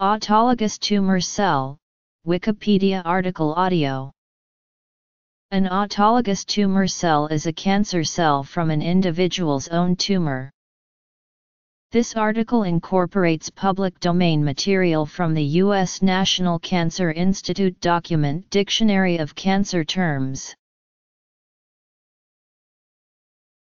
Autologous tumor cell, Wikipedia article audio. An autologous tumor cell is a cancer cell from an individual's own tumor. This article incorporates public domain material from the U.S. National Cancer Institute document Dictionary of Cancer Terms.